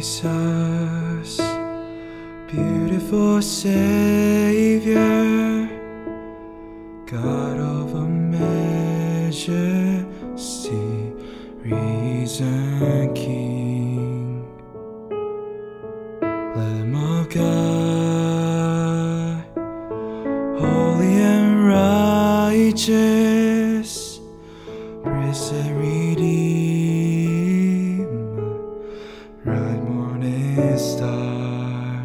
Jesus, beautiful Savior, God of a majesty, reason King, Lamb of God, holy and righteous. star.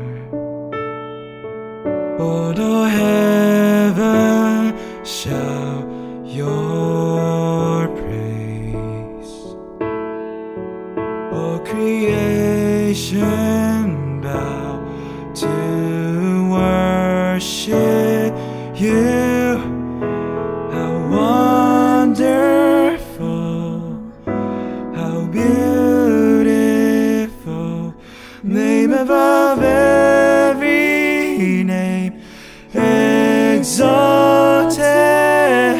Although heaven shall your praise, all creation bow to worship you. above every name, exalted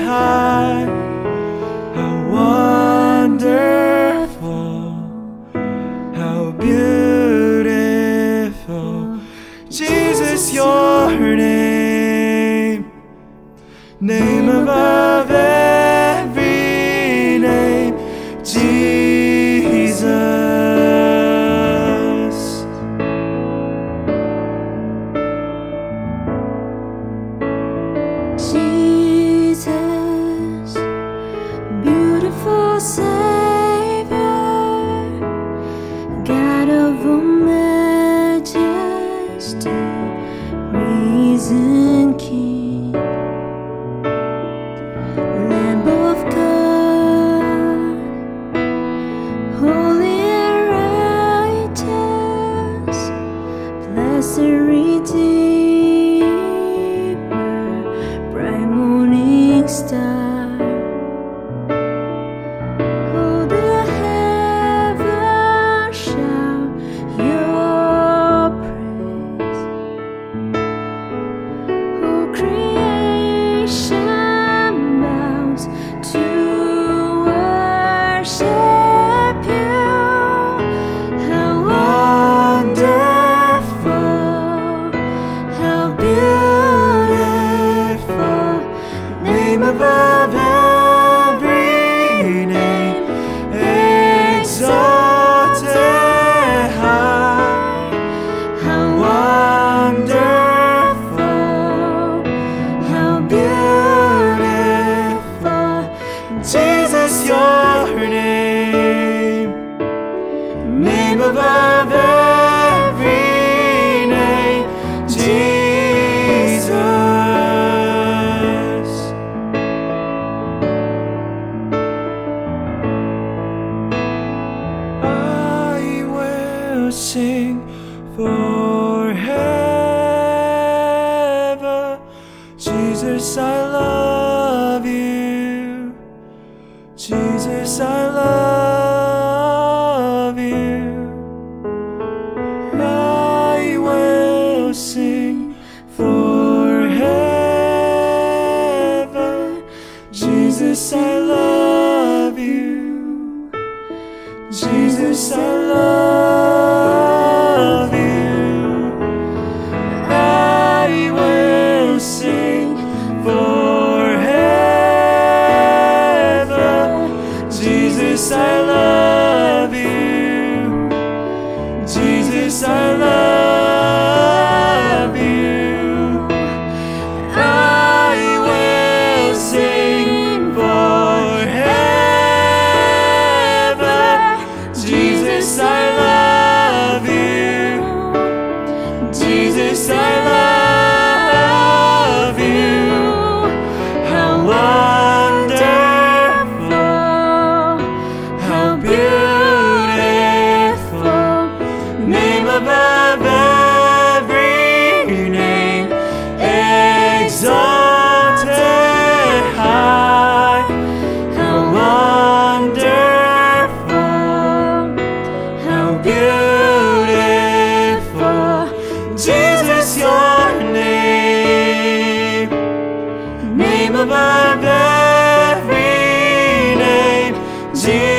high. How wonderful, how beautiful, Jesus, your name, name above. 自。So. bless your name, name above every name, Jesus.